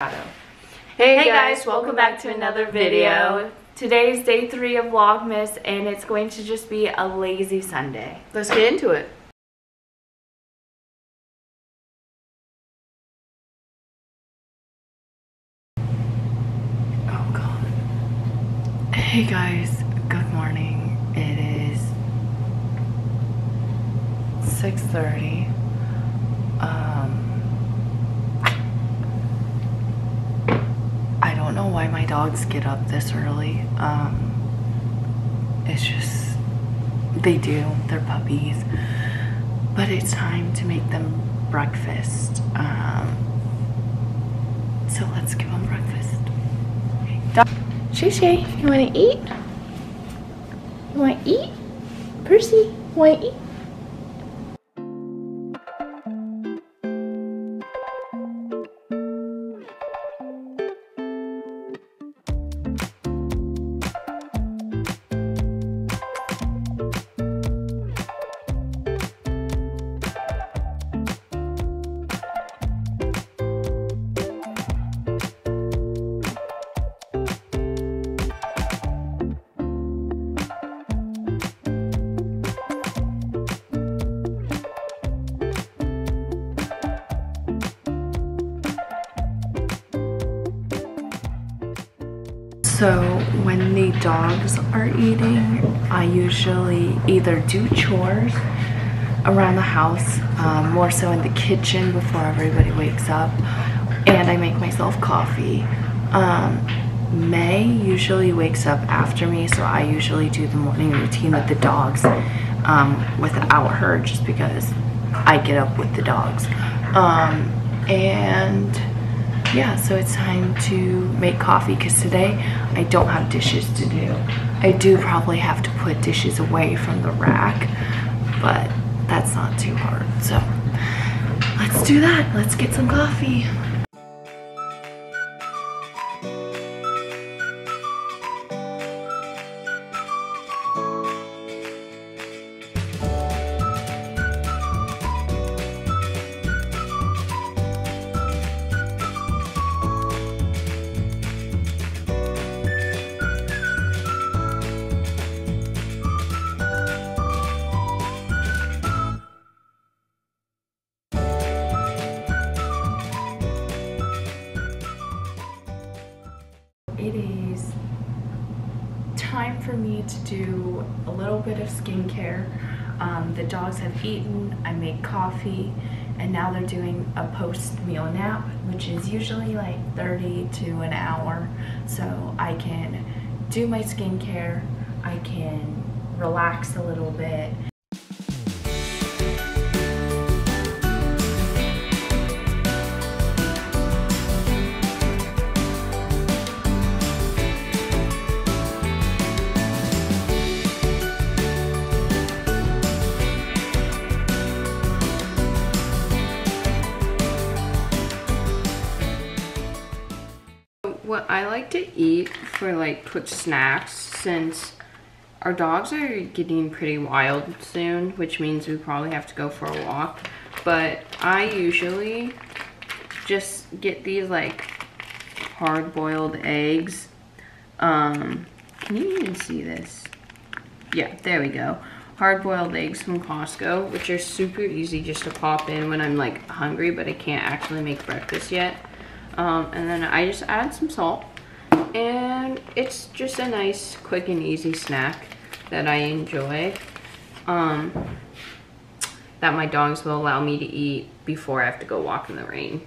Hey, hey guys, welcome back to another video. Today's day three of Vlogmas and it's going to just be a lazy Sunday. Let's get into it. Oh god. Hey guys, good morning. It is 6.30. Um, I don't know why my dogs get up this early. Um, it's just, they do. They're puppies. But it's time to make them breakfast. Um, so let's give them breakfast. Shay Shay, you want to eat? You want to eat? Percy, want to eat? So when the dogs are eating, I usually either do chores around the house, um, more so in the kitchen before everybody wakes up, and I make myself coffee. Um, Mei usually wakes up after me, so I usually do the morning routine with the dogs um, without her just because I get up with the dogs. Um, and yeah, so it's time to make coffee because today I don't have dishes to do. I do probably have to put dishes away from the rack, but that's not too hard. So let's do that. Let's get some coffee. For me to do a little bit of skincare. Um, the dogs have eaten, I made coffee, and now they're doing a post-meal nap, which is usually like 30 to an hour. So I can do my skincare, I can relax a little bit, eat for like quick snacks since our dogs are getting pretty wild soon, which means we probably have to go for a walk. But I usually just get these like hard boiled eggs. Um, can you even see this? Yeah, there we go. Hard boiled eggs from Costco, which are super easy just to pop in when I'm like hungry, but I can't actually make breakfast yet. Um, and then I just add some salt and it's just a nice quick and easy snack that I enjoy um, that my dogs will allow me to eat before I have to go walk in the rain.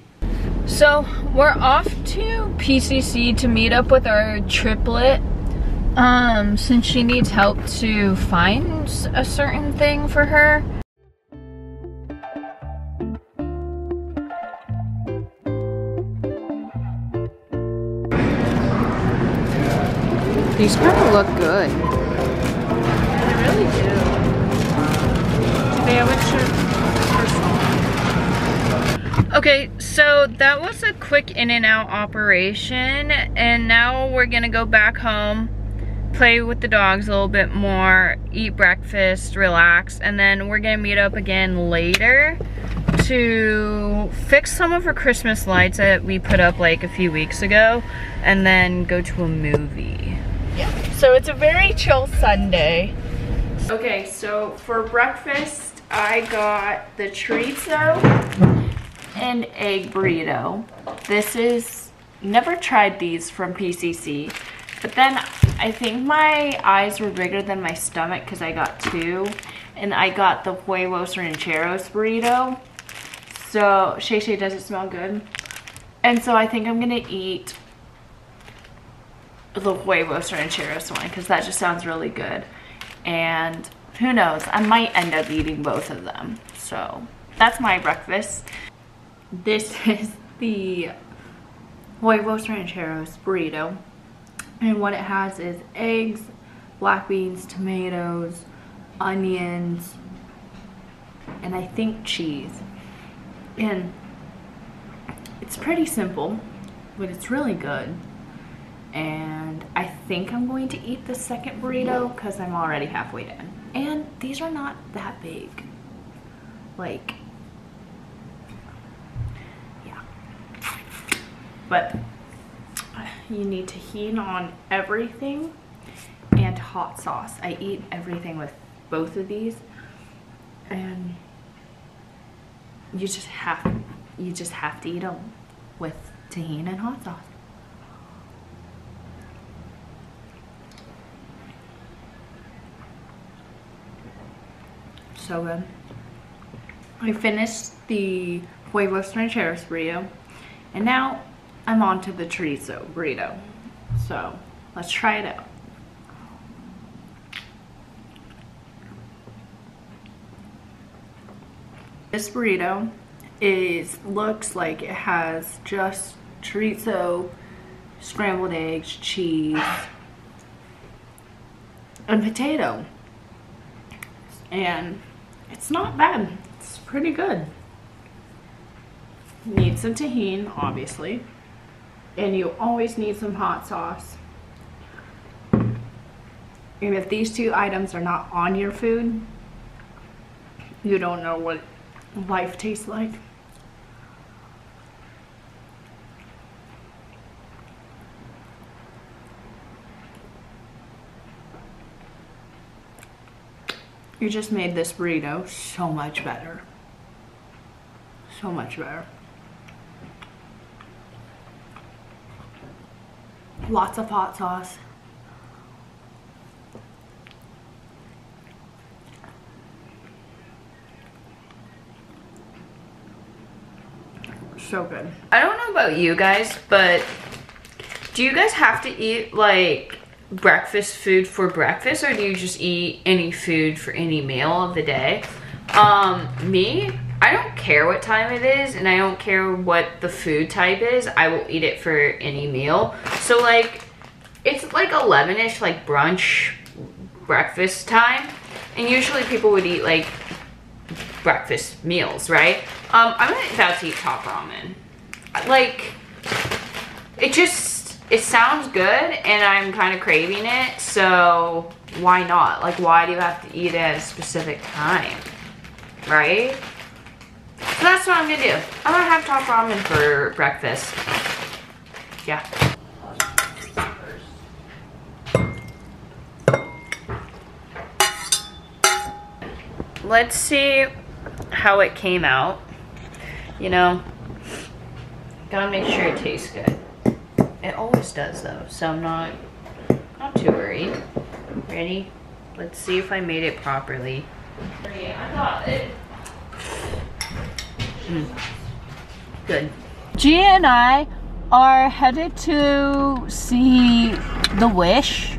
So we're off to PCC to meet up with our triplet um, since she needs help to find a certain thing for her. These of look good. They really do. Today I Okay, so that was a quick in and out operation and now we're gonna go back home, play with the dogs a little bit more, eat breakfast, relax, and then we're gonna meet up again later to fix some of our Christmas lights that we put up like a few weeks ago and then go to a movie. So it's a very chill Sunday. Okay, so for breakfast, I got the chorizo and egg burrito. This is, never tried these from PCC, but then I think my eyes were bigger than my stomach because I got two. And I got the huevos rancheros burrito. So, Shay Shay, does it smell good? And so I think I'm gonna eat the huevos rancheros one because that just sounds really good. And who knows, I might end up eating both of them. So that's my breakfast. This is the huevos rancheros burrito. And what it has is eggs, black beans, tomatoes, onions, and I think cheese. And it's pretty simple, but it's really good. And I think I'm going to eat the second burrito because I'm already halfway done. And these are not that big. Like, yeah. But uh, you need tahini on everything and hot sauce. I eat everything with both of these and you just have you just have to eat them with tahini and hot sauce. So good. I finished the huevos rancheros burrito and now I'm on to the chorizo burrito. So let's try it out. This burrito is looks like it has just chorizo, scrambled eggs, cheese, and potato. And it's not bad. It's pretty good. Need some tahini, obviously. And you always need some hot sauce. And if these two items are not on your food, you don't know what life tastes like. You just made this burrito so much better. So much better. Lots of hot sauce. So good. I don't know about you guys, but do you guys have to eat like breakfast food for breakfast or do you just eat any food for any meal of the day? Um, me, I don't care what time it is and I don't care what the food type is. I will eat it for any meal. So like, it's like 11ish, like brunch, breakfast time. And usually people would eat like breakfast meals, right? Um, I'm about to eat top ramen. Like, it just, it sounds good and I'm kind of craving it. So why not? Like, why do you have to eat it at a specific time? Right? So that's what I'm gonna do. I'm gonna have top ramen for breakfast. Yeah. Let's see how it came out. You know, gotta make sure it tastes good. It always does though, so I'm not, not too worried. Ready? Let's see if I made it properly. Mm. Good. Jie and I are headed to see The Wish.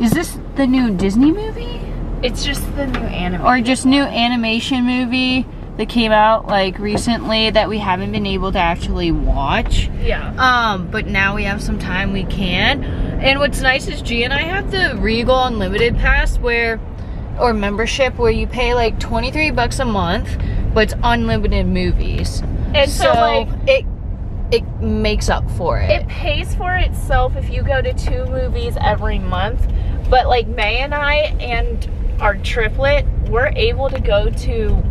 Is this the new Disney movie? It's just the new anime. Or just new animation movie that came out like recently that we haven't been able to actually watch. yeah. Um, but now we have some time we can. And what's nice is Jie and I have the Regal Unlimited Pass where or membership where you pay like 23 bucks a month, but it's unlimited movies. And so, like, it it makes up for it. it pays for itself if you go to two movies every month. But like Mei and I and our triplet, we're able to go to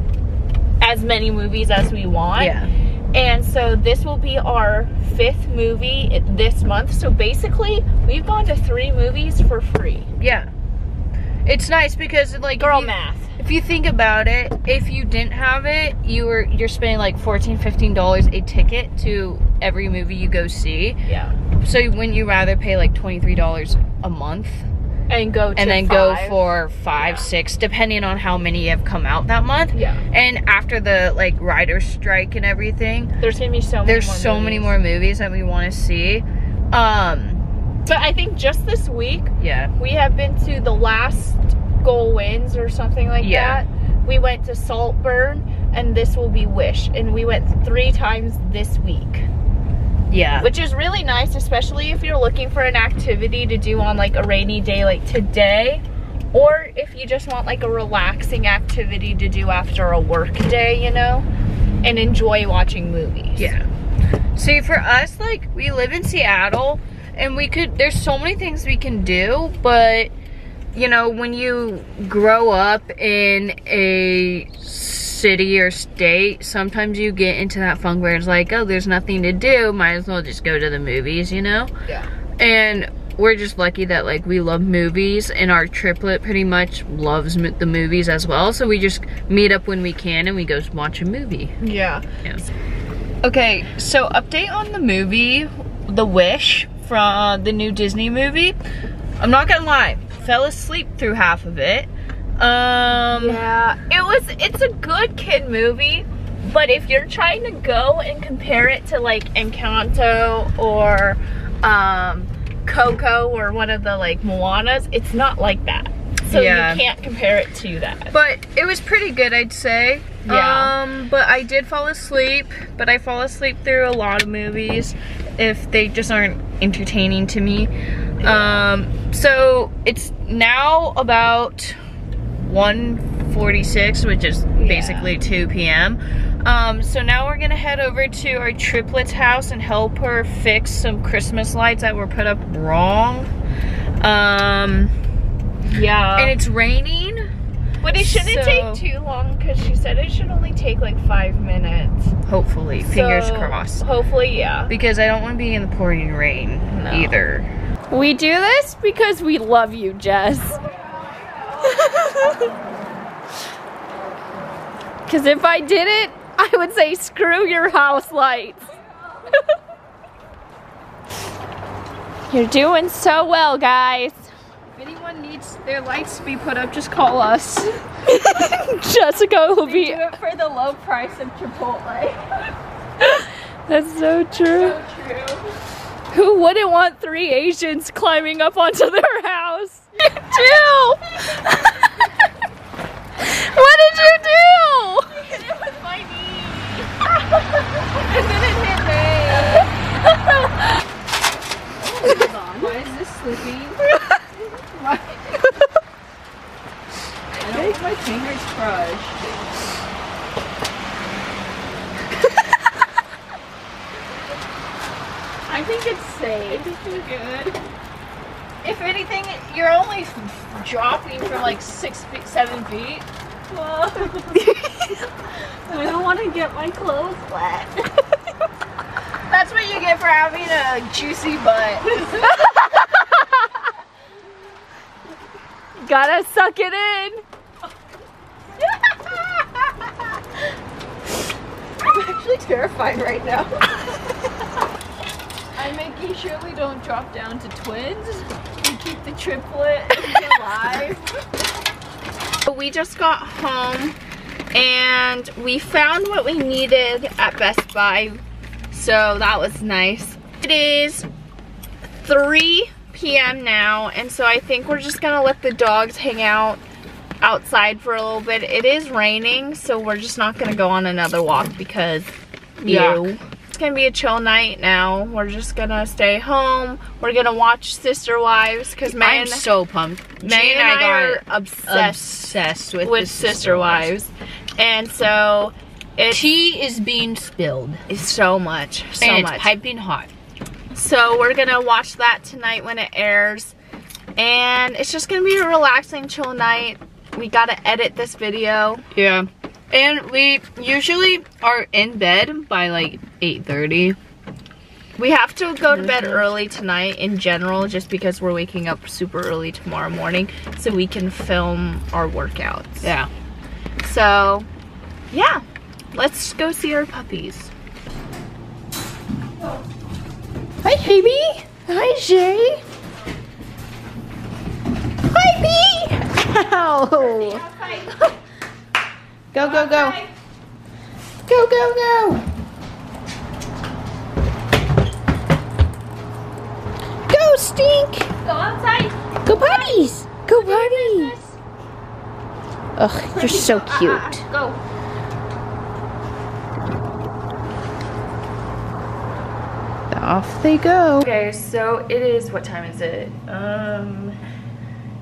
as many movies as we want. Yeah. And so this will be our fifth movie this month. So basically, we've gone to three movies for free. Yeah. It's nice because like Girl if you, math. if you think about it, if you didn't have it, you were you're spending like 14 15 dollars a ticket to every movie you go see. Yeah. So wouldn't you rather pay like $23 a month And go to and then five. go for 5 Yeah. 6 depending on how many have come out that month? Yeah. And after the like writer strike and everything, There's gonna be so many there's more so many more movies that we want to see. Um But I think just this week, yeah. we have been to the last goal wins or something like Yeah. that. We went to Saltburn and this will be Wish. And we went three times this week. Yeah. Which is really nice, especially if you're looking for an activity to do on like a rainy day like today. Or if you just want like a relaxing activity to do after a work day, you know? And enjoy watching movies. Yeah. See, for us, like, we live in Seattle, and we could, there's so many things we can do, but, you know, when you grow up in a city or state, sometimes you get into that funk where it's like, oh, there's nothing to do, might as well just go to the movies, you know? Yeah. And we're just lucky that, like, we love movies, and our triplet pretty much loves m- the movies as well, so we just meet up when we can and we go watch a movie. Yeah. Yeah. Okay, so update on the movie, The Wish, from the new Disney movie. I'm not gonna lie, fell asleep through half of it. Um, Yeah, it was. It's a good kid movie, but if you're trying to go and compare it to like Encanto or um, Coco or one of the like Moanas, it's not like that. So Yeah. you can't compare it to that. but it was pretty good, I'd say. Yeah. Um, but I did fall asleep, but I fall asleep through a lot of movies if they just aren't entertaining to me. Um, so it's now about 1:46, which is basically 2 p.m. Um, so now we're gonna head over to our triplet's house and help her fix some Christmas lights that were put up wrong. Um, Yeah, and it's raining. But it shouldn't so- take too long because she said it should only take like five minutes. Hopefully, fingers crossed. Hopefully, yeah. Because I don't want to be in the pouring rain No. either. We do this because we love you, Jess. Because if I did it, I would say screw your house lights. You're doing so well, guys. If anyone needs their lights to be put up, just call us. Jessica will be. Do it for the low price of Chipotle. That's so true. Who wouldn't want three Asians climbing up onto their house? You do! what did you do? Hit it with my knee. and then it hit me. Why is this I don't think my fingers crushed. I think it's safe. good. If anything, you're only dropping from like six feet, seven feet. I don't want to get my clothes wet. That's what you get for having a juicy butt. Gotta suck it in. I'm actually terrified right now. I'm making sure we don't drop down to twins. We keep the triplet alive. We just got home and we found what we needed at Best Buy. So that was nice. It is 3 p.m. now and so I think we're just gonna let the dogs hang out outside for a little bit. It is raining so we're just not gonna go on another walk because ew. It's gonna be a chill night now. We're just gonna stay home. We're gonna watch Sister Wives because Mei I'm and, so pumped. Mei and I, are got obsessed obsessed with, with this Sister Wives. And so it's Tea is being spilled. so much, so and much. it's piping hot. So we're gonna watch that tonight when it airs. And it's just gonna be a relaxing, chill night. We gotta edit this video. Yeah. And we usually are in bed by like 8.30. We have to go to bed early tonight in general just because we're waking up super early tomorrow morning so we can film our workouts. Yeah. So, yeah, let's go see our puppies. Hi, baby. Hi, Sherry. Hi, B. Ow. go, go, go. Go, go, go. Go, Stink. Go outside. Go puppies. Go puppies. Ugh, you're so cute. Uh, uh, go. Off they go. Okay, so it is, what time is it? Um,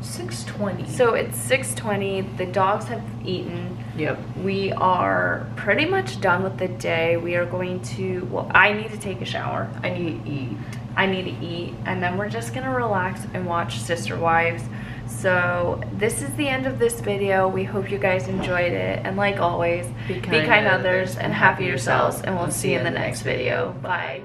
6.20. So it's 6.20, the dogs have eaten. Yep. We are pretty much done with the day. We are going to, well, I need to take a shower. I need to eat. I need to eat, and then we're just gonna relax and watch Sister Wives. So this is the end of this video. We hope you guys enjoyed it, and like always, be kind, to others and happy yourselves, and we'll see you in the next video. Bye.